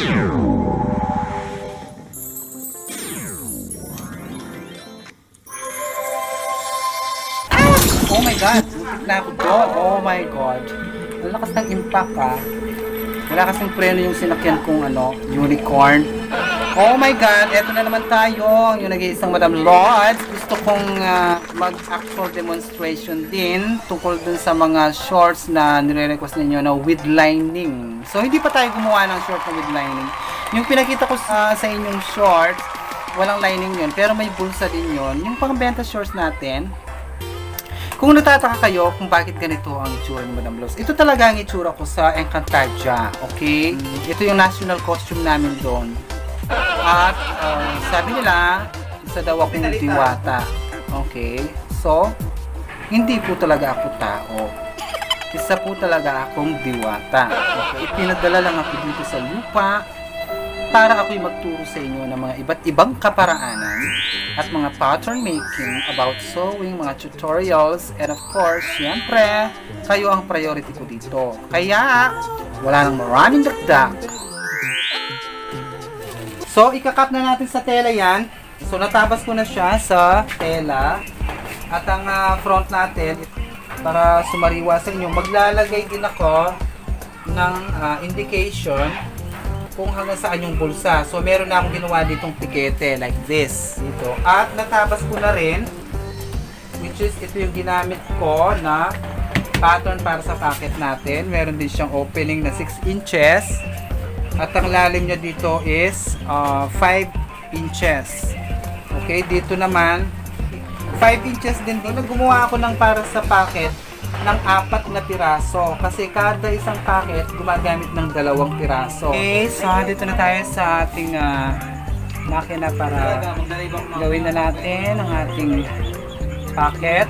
Oh my God! Muntik na ako doon. Oh my God. Ang lakas ng impact ah. Wala kasing preno yung sinakyan kong ano, unicorn. Oh my God! Eto na naman tayo. Yung nag-iisang Madam Lords. Gusto kong ah, mag-actual demonstration din tungkol dun sa mga shorts na nire-request ninyo na with lining. So, hindi pa tayo gumawa ng short na with lining. Yung pinakita ko sa, sa inyong shorts, walang lining yun. Pero may bulsa din yun. Yung pangbenta shorts natin, kung natataka kayo kung bakit ganito ang itsura ni Madam Los, ito talaga ang itsura ko sa Encantadia, okay? Ito yung national costume namin doon. At uh, sabi nila, isa daw akong diwata. Okay? So, hindi po talaga ako tao. Isa po talaga akong diwata. Okay? Ipinadala lang ako dito sa lupa para ako'y magturo sa inyo ng mga iba't ibang kaparaanan at mga pattern making about sewing, mga tutorials, and of course, syempre, kayo ang priority ko dito. Kaya, wala nang maraming dagdag. So, ikakat na natin sa tela yan. So, natabas ko na siya sa tela. At ang ah, front natin, para sumariwa sa inyo, maglalagay din ako ng ah, indication kung hanggang saan yung bulsa. So, meron na akong ginawa ditong tikete like this. Dito. At natabas ko na rin, which is ito yung ginamit ko na pattern para sa packet natin. Meron din siyang opening na 6 inches. At ang lalim niya dito is uh, 5 inches. Okay, dito naman 5 inches din dito. Gumawa ako ng para sa packet ng apat na piraso. Kasi kada isang packet gumagamit ng dalawang piraso. Okay, so dito na tayo sa ating uh, makina para gawin na natin ang ating packet.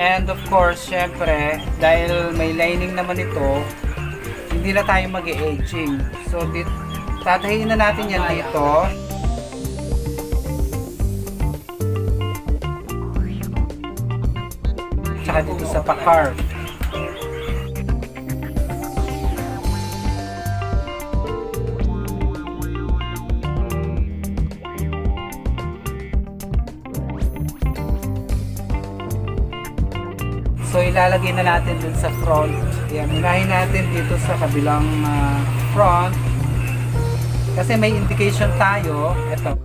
And of course, syempre, dahil may lining naman ito, hindi na tayo mag-aging. So, dit tatahiin na natin yan dito. Tsaka dito sa pa-carve. So ilalagay na natin dun sa front. Yan, unahin natin dito sa kabilang ah, front. Kasi may indication tayo. Ito.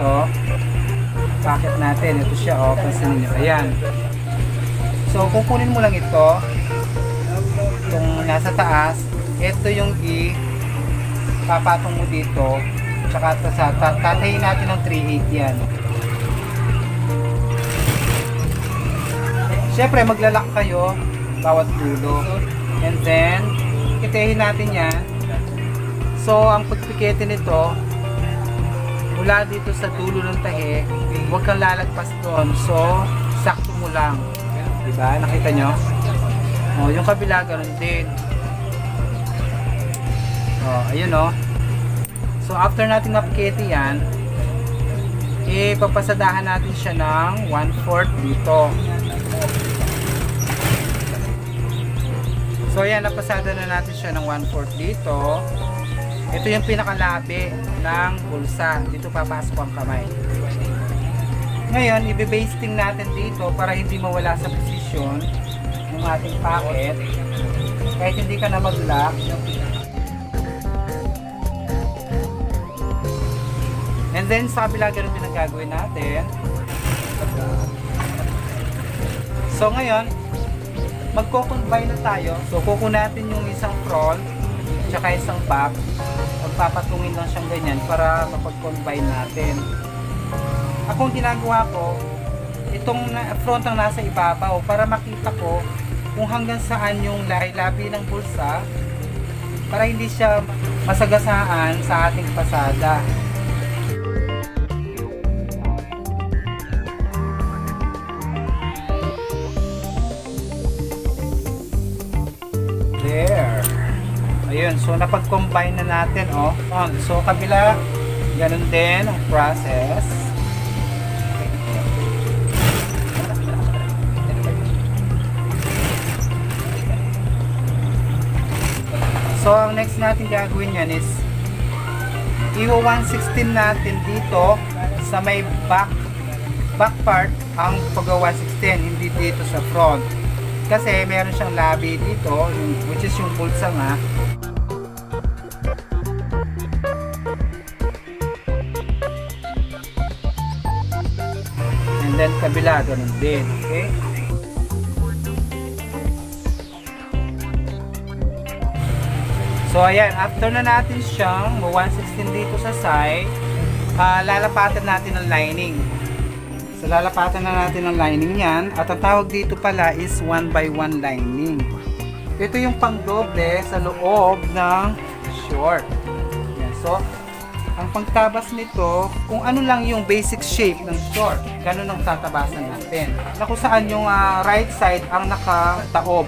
So, packet natin. Ito siya. O, pansin nyo. Ayan. So, kukunin mo lang ito. Itong nasa taas. Ito yung i papatong mo dito. Tsaka sa tatayin natin ng 3/8 yan. Siyempre, maglalak kayo bawat dulo. And then, kitehin natin yan. So, ang pagpikete nito, mula dito sa dulo ng tahi, huwag kang lalagpas doon. So, sakto mo lang. Diba? Nakita nyo? O, yung kabila, ganun din. O, ayun o. So, after natin mapikete yan, ipapasadahan natin siya ng 1/4 dito. So ayan, napasada na natin siya ng 1/4 dito. Ito yung pinakalabi ng bulsa. Dito papasok ang kamay. Ngayon, ibe-basting natin dito para hindi mawala sa posisyon ng ating packet. Kahit hindi ka na mag-lock. And then, sa kabila, ganun din ang gagawin natin. So, ngayon, magko-combine na tayo. So, kukunatin yung isang front, tsaka isang back. Magpapatungin lang siyang ganyan para mapag-combine natin. Ako ang ginagawa ko, itong front ang nasa ibabaw para makita ko kung hanggang saan yung lahi-labi ng bulsa para hindi siya masagasaan sa ating pasada. Ayun, so napag-combine na natin, oh. So kabila, ganun din ang process. So, ang next natin gagawin yan is iwa 116 natin dito sa may back back part ang pagawa 116 hindi dito sa front kasi meron siyang labi dito which is yung bulsa nga kabila ganun din okay So ayan, after na natin siyang 116 dito sa side, uh, lalapatan natin ang lining. So lalapatan na natin ang lining yan. At ang tawag dito pala is 1 by 1 lining. Ito yung pangdoble sa loob ng short. Yan. So, ang pagtabas nito, kung ano lang yung basic shape ng short, ganun ang tatabasan natin. Na kung saan yung uh, right side ang nakataob.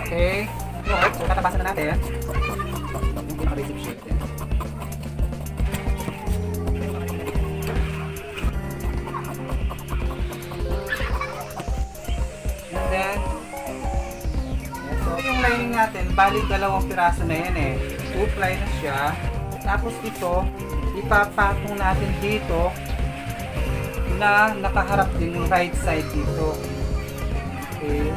Okay? So, tatabasan na natin. Yung pinaka-basic shape. And then, ito natin, bali dalawang piraso na yan eh. Two ply na siya. Tapos ito, ipapatong natin dito na nakaharap din yung right side dito. Okay.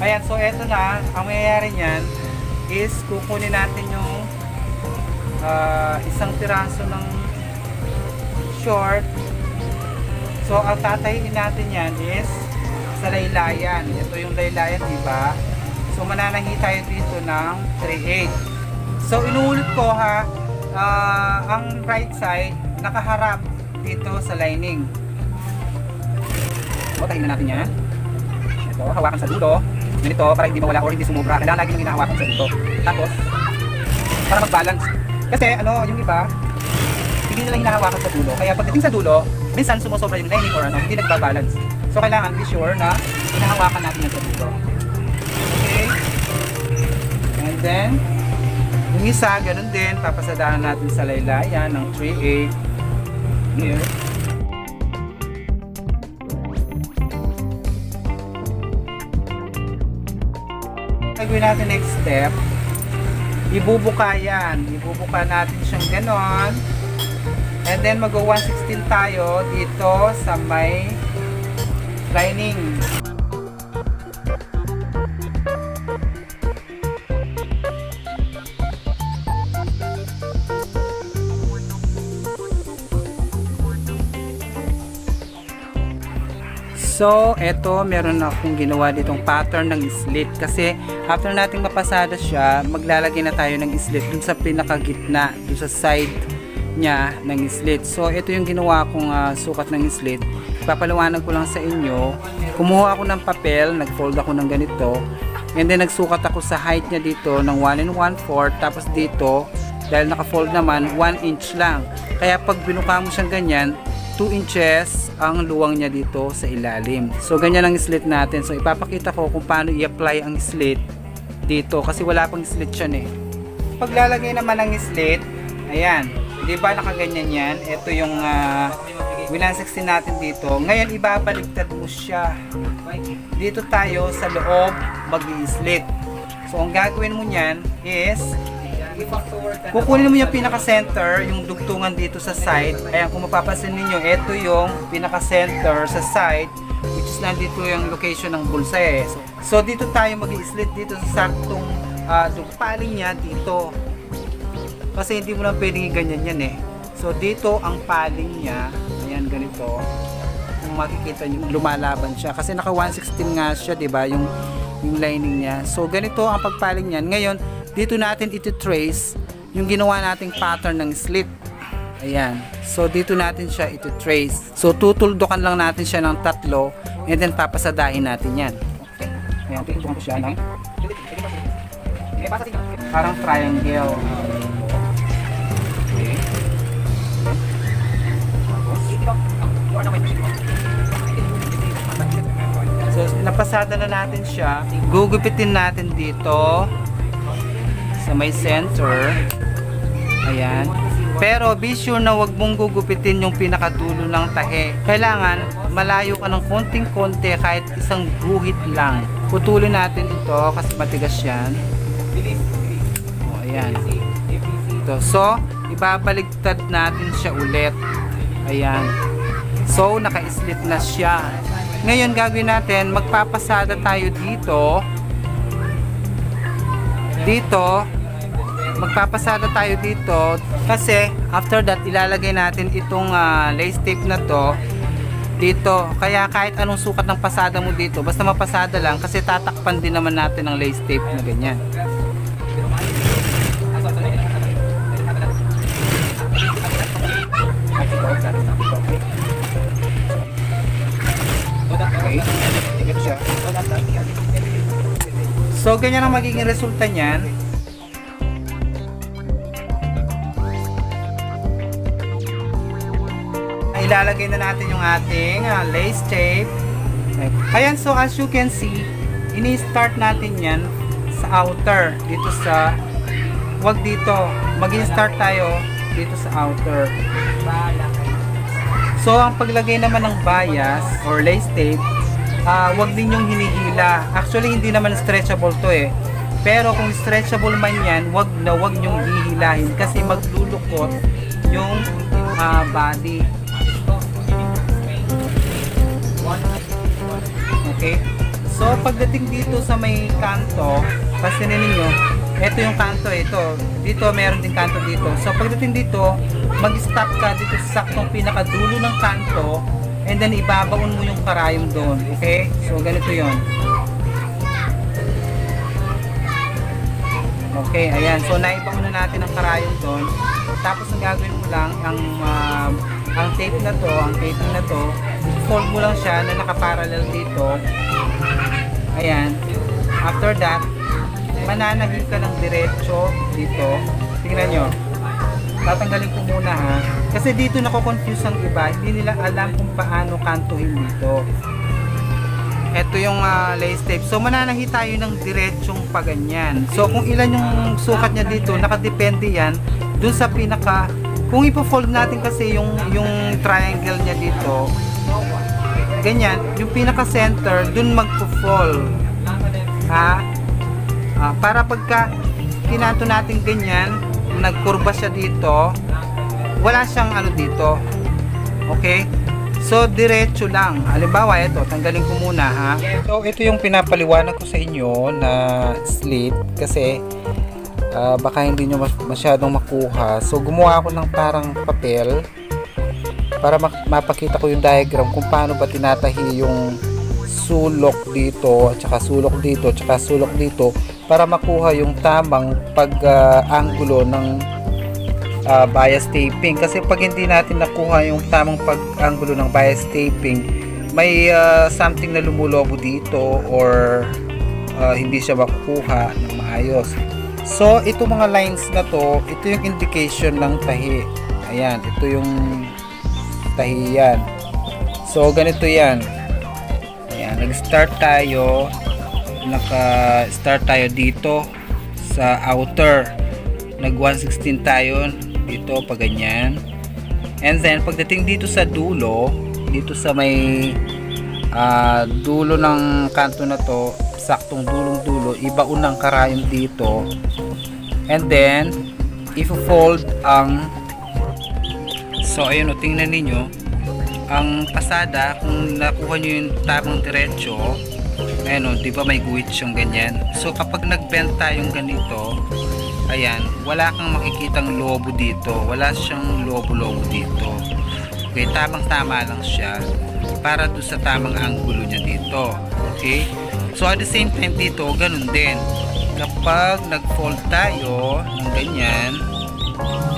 Ayan, so eto na, ang mayayari niyan is kukunin natin yung ah, isang piraso ng short. So, ang tatayin natin yan is sa laylayan. Ito yung laylayan, di ba? So, mananahi tayo dito ng 3/8. So, inuulit ko ha, ah, ang right side nakaharap dito sa lining. So, tahin na natin yan. Ito, hawakan sa dulo. Ganito, para hindi mawala or hindi sumubra. Kailangan lagi nyung hinahawakan sa dulo. Tapos, para mag-balance. Kasi, ano, yung iba, hindi nila hinahawakan sa dulo. Kaya pagdating sa dulo, minsan sumusobra yung lining or ano, hindi nagbabalance. So, kailangan be sure na hinahawakan natin yan sa dulo. Okay? And then, yung isa, ganun din, papasadahan natin sa laylayan ng 3/8 here. Gagawin natin next step, ibubuka yan. Ibubuka natin siyang ganon. And then mag-116 tayo dito sa may lining. So, eto, meron akong ginawa ditong pattern ng slit kasi after nating mapasada siya, maglalagay na tayo ng slit dun sa pinakagitna, dun sa side niya ng slit. So, ito yung ginawa kong ah, sukat ng slit. Papalawanan ko lang sa inyo. Kumuha ako ng papel, nag-fold ako ng ganito. And then, nagsukat ako sa height niya dito ng 1 and 1 4 Tapos dito, dahil naka-fold naman, 1 inch lang. Kaya pag binuka mo siyang ganyan, 2 inches ang luwang niya dito sa ilalim. So, ganyan ang slit natin. So, ipapakita ko kung paano i-apply ang slit dito kasi wala pang slit siya eh. Paglalagay naman ng slit, ayan, di ba nakaganyan yan? Ito yung uh, 116 natin dito. Ngayon, ibabaliktad mo siya. Dito tayo sa loob mag-slit. So, ang gagawin mo niyan is kukunin mo yung pinaka-center, yung dugtungan dito sa side. Ayan, kung mapapansin ninyo, ito yung pinaka-center sa side, which is nandito yung location ng bulsa eh. So, dito tayo mag slit dito sa saktong uh, paling niya dito. Kasi hindi mo lang pwedeng ganyan yan eh. So dito ang paling niya, ayan ganito. Kung makikita niyo, lumalaban siya. Kasi naka 116 nga siya, 'di ba? Yung yung lining niya. So ganito ang pagpaling niyan. Ngayon, dito natin ito trace yung ginawa nating pattern ng slit. Ayan. So, dito natin siya ito trace. So, tutuldukan lang natin siya ng tatlo and then papasadahin natin yan. Okay. Ayan, tutuldukan ko siya ng parang triangle. Napasada na natin siya. Gugupitin natin dito sa may center. Ayan. Pero be sure na wag mong gugupitin yung pinakadulo ng tahe. Kailangan malayo ka ng konting-konti kahit isang guhit lang. Putulin natin ito kasi matigas yan. Ayan. Ito. So, ibabaligtad natin siya ulit. Ayan. So, naka-slit na siya. Ngayon, gagawin natin, magpapasada tayo dito. Dito. Magpapasada tayo dito. Kasi, after that, ilalagay natin itong uh, lace tape na to dito. Kaya kahit anong sukat ng pasada mo dito, basta mapasada lang kasi tatakpan din naman natin ng lace tape na ganyan. So, ganyan ang magiging resulta niyan. Ilalagay na natin yung ating uh, lace tape. Ayan, so as you can see, ini-start natin yan sa outer. Dito sa, wag dito. Mag-start tayo dito sa outer. So, ang paglagay naman ng bias or lace tape, uh, wag din yung hinihila. Actually, hindi naman stretchable to eh. Pero kung stretchable man yan, wag na wag yung hihilahin kasi maglulukot yung uh, body. Okay? So, pagdating dito sa may kanto, pasinin ninyo, ito yung kanto, ito. Dito, meron din kanto dito. So, pagdating dito, mag-stop ka dito sa saktong pinakadulo ng kanto and then ibabaon mo yung karayom doon. Okay? So, ganito yon Okay, ayan. So, naibaon na natin ang karayom doon. Tapos, ang gagawin mo lang, ang, uh, ang tape na to, ang tape na to, fold mo lang siya na nakaparallel dito. Ayan. After that, mananahid ka ng diretso dito. Tingnan nyo. Tatanggalin ko muna ha. Kasi dito nako-confuse ang iba. Hindi nila alam kung paano kantuhin dito. Ito yung uh, lace tape. So mananahi tayo ng diretsong paganyan. So kung ilan yung sukat niya dito, nakadepende yan dun sa pinaka kung ipo-fold natin kasi yung yung triangle niya dito ganyan, yung pinaka center dun magpo-fall ha uh, para pagka kinato natin ganyan nagkurba siya dito wala siyang ano dito. Okay? So diretso lang. Halimbawa ito tanggalin ko muna ha? So ito yung pinapaliwanag ko sa inyo na slit kasi uh, baka hindi nyo masyadong makuha. So gumawa ako ng parang papel para mapakita ko yung diagram kung paano ba tinatahi yung sulok dito at saka sulok dito at saka sulok dito para makuha yung tamang pag-angulo uh, ng uh, bias taping kasi pag hindi natin nakuha yung tamang pag-angulo ng bias taping may uh, something na lumulobo dito or uh, hindi siya makukuha ng maayos. So ito mga lines na to ito yung indication ng tahi. Ayan ito yung tahi yan. So ganito yan. Ayan nag start tayo naka start tayo dito sa outer. Nag 116 tayo dito pa ganyan. And then pagdating dito sa dulo dito sa may uh, dulo ng kanto na to saktong dulong dulo ibaon ng karayom dito. And then if fold ang so ayun o tingnan ninyo ang pasada kung nakuha nyo yung tamang diretso ayan o, di ba may guhit siyang ganyan? So kapag nagbend tayong ganito ayan, wala kang makikitang lobo dito. Wala siyang lobo-lobo dito. Okay, tamang tama lang siya para do sa tamang angulo niya dito. Okay, so at the same time dito, ganun din. Kapag nag-fold tayo ng ganyan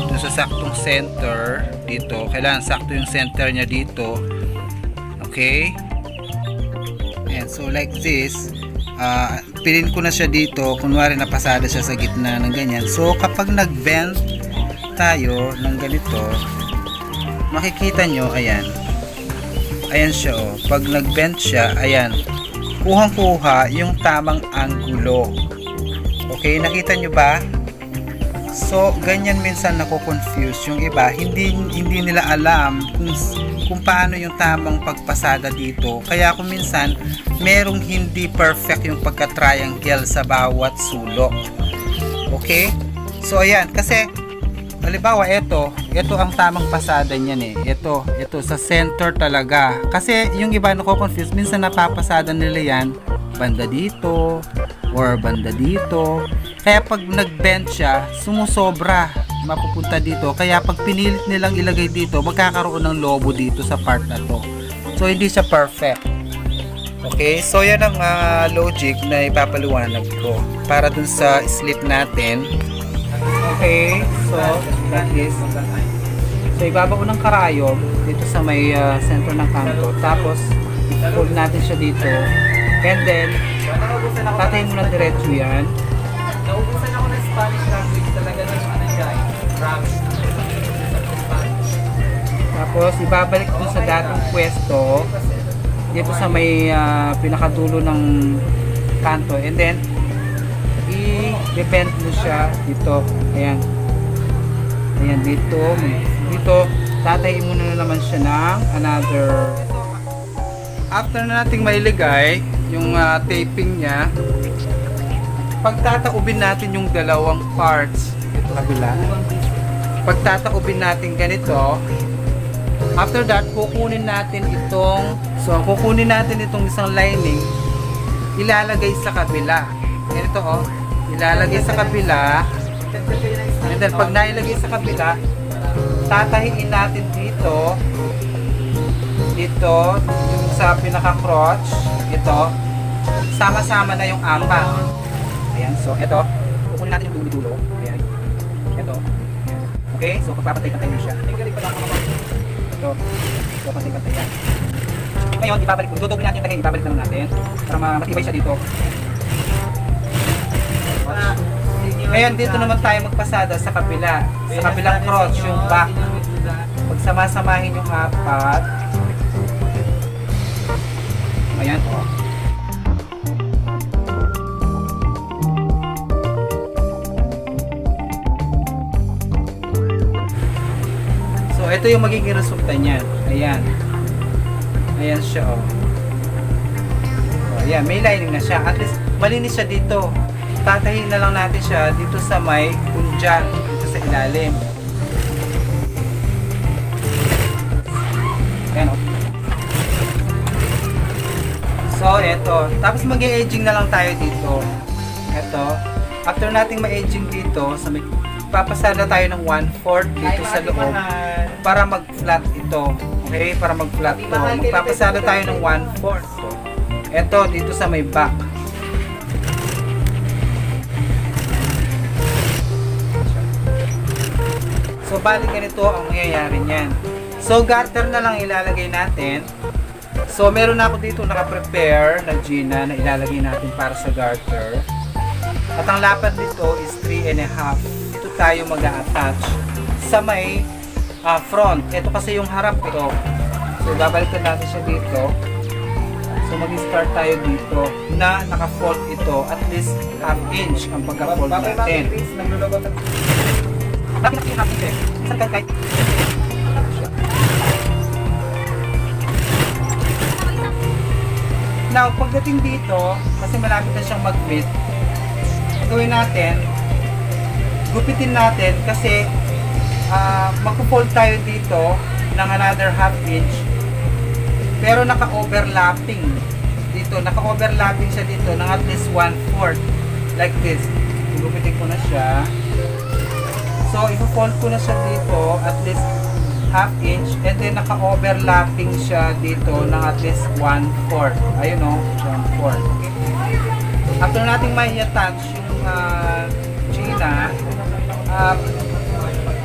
dun sa saktong center dito, kailangan sakto yung center niya dito. Okay and so like this uh, pilin ko na siya dito. Kunwari napasada siya sa gitna ng ganyan. So kapag nag bend tayo ng ganito makikita nyo ayan. Ayan siya oh. Pag nag bend siya ayan. Kuhang kuha yung tamang angulo okay nakita nyo ba So, ganyan minsan nako-confuse yung iba. Hindi hindi nila alam kung kung paano yung tamang pagpasada dito. Kaya kung minsan merong hindi perfect yung pagka-triangle sa bawat sulok. Okay? So ayan, kasi halimbawa ito, ito ang tamang pasada niyan eh. Ito, ito sa center talaga. Kasi yung iba nako-confuse, minsan napapasada nila yan banda dito or banda dito. Kaya pag nag-bend siya, sumusobra mapupunta dito. Kaya pag pinilit nilang ilagay dito, magkakaroon ng lobo dito sa part na to. So hindi siya perfect. Okay, so yan ang uh, logic na ipapaliwanag ko para dun sa slip natin. Okay, so that is So ibaba ko ng karayom dito sa may uh, center ng kanto. Tapos fold natin siya dito. And then tatayin mo ng diretso yan. Naubusan ako ng Spanish language talaga ng ano eh. Promise. Tapos ibabalik dun sa dating pwesto dito sa may ah, pinakadulo ng kanto. And then i-bend mo siya dito. Ayan. Ayan dito. Dito tatayin mo na naman siya ng another after na nating mailigay yung ah, taping niya pagtataubin natin yung dalawang parts ito kabila. Pagtataubin natin ganito. After that kukunin natin itong so kukunin natin itong isang lining ilalagay sa kabila. Ganito oh. Ilalagay sa kabila. And then pag nailagay sa kabila tatahiin natin dito. Dito yung sa pinaka crotch ito. Sama-sama na yung amba ayan so ito kukunin natin yung dulo. Ayan. Ito okay so pagpapatay-patay mo siya. Ito. So patay-patay yan. Ngayon ibabalik mo dudugin natin yung ibabalik naman natin para ma- matibay siya dito ngayon dito naman tayo magpasada sa kabila sa kabilang crotch yung back pagsama-samahin yung apat ito yung magiging resulta niyan ayan ayan siya o ayan may lining na siya at least malinis siya dito tatahin na lang natin siya dito sa may punja dito sa ilalim Ayan, oh. So, eto. Tapos mag aging na lang tayo dito. Eto. After nating ma-aging dito, sa may, papasada tayo ng 1/4 dito sa loob para mag-flat ito. Okay? Para mag-flat ito. Magpapasada tayo ng 1/4. Eto, dito sa may back. So, bali ganito ang mangyayari niyan. So, garter na lang ilalagay natin. So, meron na ako dito naka-prepare na Gina na ilalagay natin para sa garter. At ang lapad nito is 3 and a half. Dito tayo mag attach sa may ah, front. Ito kasi yung harap ito. So, babalikan natin siya dito. So, mag-start tayo dito na naka-fold ito. At least half inch ang pagka-fold natin. Bakit natin half inch eh? Isang kahit Now, pagdating dito, kasi malapit na siyang mag-fit, gawin natin, gupitin natin kasi uh, magpo-fold tayo dito ng another half inch pero naka-overlapping dito, naka-overlapping siya dito ng at least one-fourth like this gupitin ko na siya so, ipo-fold ko na siya dito at least half inch and then naka-overlapping siya dito ng at least 1 fourth. Ayun o, 1 fourth. Okay. After nating may attach yung uh, Gina, uh,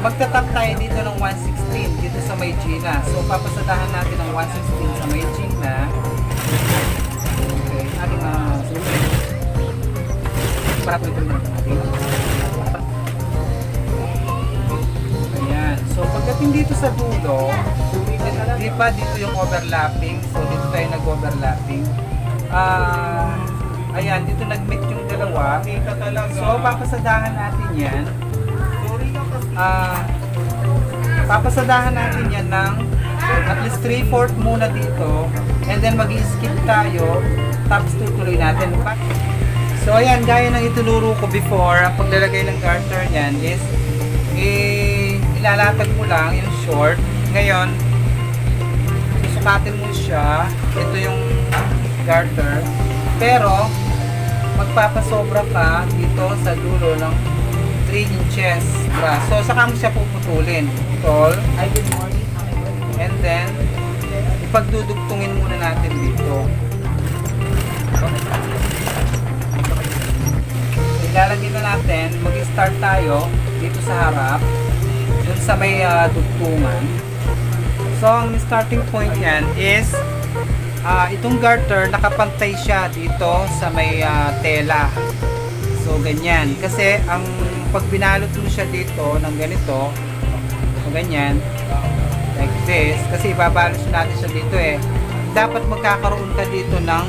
magtatap tayo dito ng 116 dito sa may Gina. So, papasadahan natin ng 116 sa may Gina. Okay, ating uh, susunod. Para tuloy natin. Ayan. So, pagdating dito sa dulo, di ba dito yung overlapping? So, dito tayo nag-overlapping. Ah, ayan, dito nag-meet yung dalawa. So, papasadahan natin yan. Ah, papasadahan natin yan ng at least 3-4 muna dito. And then, mag skip tayo. Tapos, tutuloy natin. So, ayan, gaya ng itinuro ko before, ang paglalagay ng garter niyan is, eh, ilalatag mo lang yung short. Ngayon, susukatin mo siya. Ito yung garter. Pero, magpapasobra ka dito sa dulo ng 3 inches brass. So, saka mo siya puputulin. Morning. And then, ipagdudugtungin muna natin dito. Ilalagay na natin, mag-start tayo dito sa harap, dun sa may ah, dugtungan. So, ang starting point yan is, ah, itong garter, nakapantay siya dito sa may ah, tela. So, ganyan. Kasi, ang pag binalot mo siya dito ng ganito, o ganyan, like this, kasi ibabalance natin siya dito eh. Dapat magkakaroon ka dito ng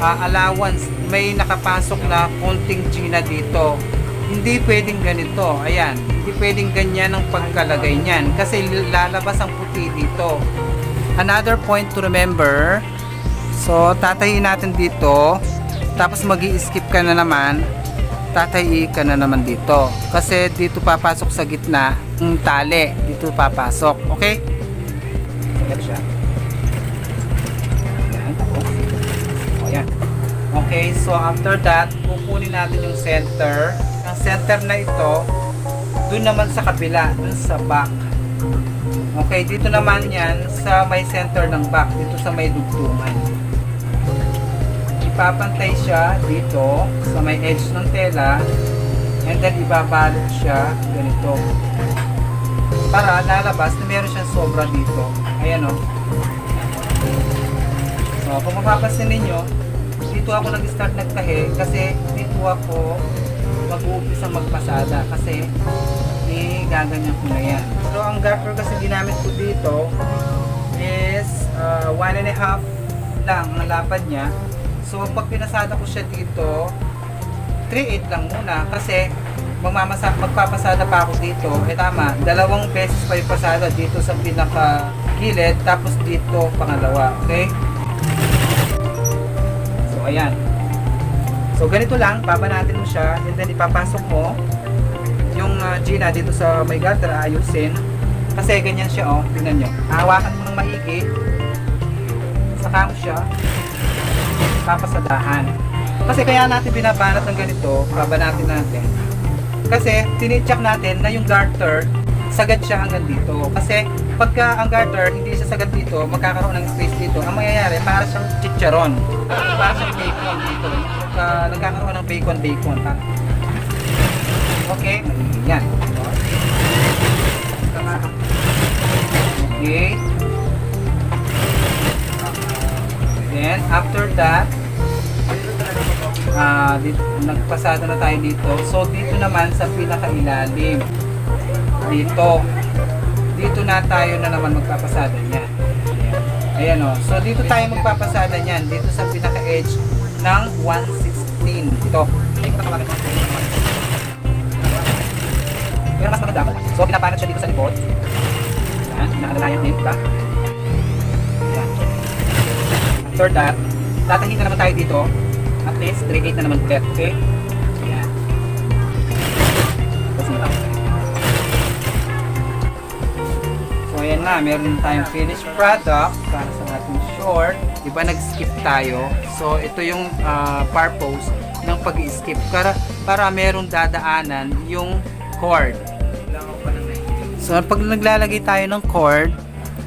ah, allowance. May nakapasok na konting Gina dito. Hindi pwedeng ganito. Ayan. Hindi pwedeng ganyan ang pagkalagay niyan. Kasi lalabas ang puti dito. Another point to remember. So, tatayin natin dito. Tapos mag skip ka na naman. Tatayi ka na naman dito. Kasi dito papasok sa gitna ang tali. Dito papasok. Okay? Siya. Ayan. O, ayan. Okay, so after that, kukunin natin yung center. Ang center na ito, dun naman sa kabila, dun sa back. Okay, dito naman yan sa may center ng back, dito sa may dugtungan. Ipapantay siya dito sa may edge ng tela and then ibabalot siya ganito. Para lalabas na meron siyang sobra dito. Ayan o. So, kung mapapansin ninyo, dito ako nag-start nagtahi kasi dito ako mag-uumpisa magpasada kasi eh, gaganyan ko na yan. So, ang garter kasi ginamit ko dito is uh, one and a half lang ang lapad niya. So, pag pinasada ko siya dito, 3.8 lang muna kasi magmamasa, magpapasada pa ako dito. Eh tama, dalawang beses pa yung pasada dito sa pinaka gilid tapos dito pangalawa. Okay? So, ayan. So, ganito lang. Babanatin mo siya and then ipapasok mo yung uh, Gina dito sa may gutter ayusin. Kasi ganyan siya, oh. Tingnan nyo. Hawakan mo ng maigi. Saka mo siya. Papasadahan. Kasi kaya natin binabanat ng ganito, babanatin natin. Kasi tinicheck natin na yung garter sagad siya hanggang dito. Kasi pagka ang garter hindi siya sagad dito, magkakaroon ng space dito. Ang mangyayari, para siyang chicharon. Para siyang bacon dito. Pagka nagkakaroon ng bacon, bacon. Ha? Okay, yan. Okay. Then, after that, ah dito, nagpasada na tayo dito. So, dito naman sa pinakailalim. Dito. Dito na tayo na naman magpapasada niyan. Ayan. O. So, dito tayo magpapasada niyan. Dito sa pinaka-edge ng 116. Ito. Pero mas maganda. So, pinapanat siya dito sa likod. Ayan. Nakalalayan din. Diba? Ayan. After that, tatahin na naman tayo dito. At least, 3.8 na naman ulit. Okay? Na. So, ayan na. Meron tayong finished product para sa ating short. Diba, nag-skip tayo. So, ito yung ah, purpose ng pag-skip. Para, para merong dadaanan yung cord. So, pag naglalagay tayo ng cord,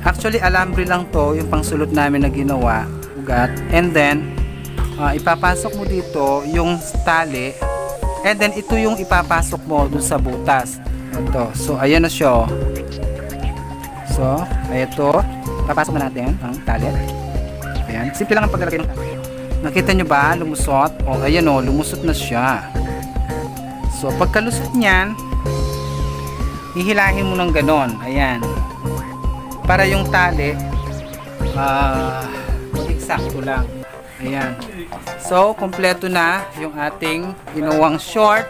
actually, alambre lang to, yung pangsulot namin na ginawa, ugat. And then, ah, ipapasok mo dito yung tali. And then, ito yung ipapasok mo dun sa butas. Ito. So, ayan na siya. oh. So, ito. Papasok na natin ang tali. Ayan. Simple lang ang paglalagay ng tali. Nakita nyo ba? Lumusot. O, ayan o. Lumusot na siya. So, pagkalusot niyan, hihilahin mo ng ganon. Ayan. Para yung tali, ah, eksakto lang. Ayan. So, kompleto na yung ating ginawang short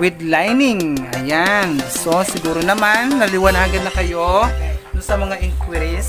with lining. Ayan. So, siguro naman, naliwanagan na kayo sa mga inquiries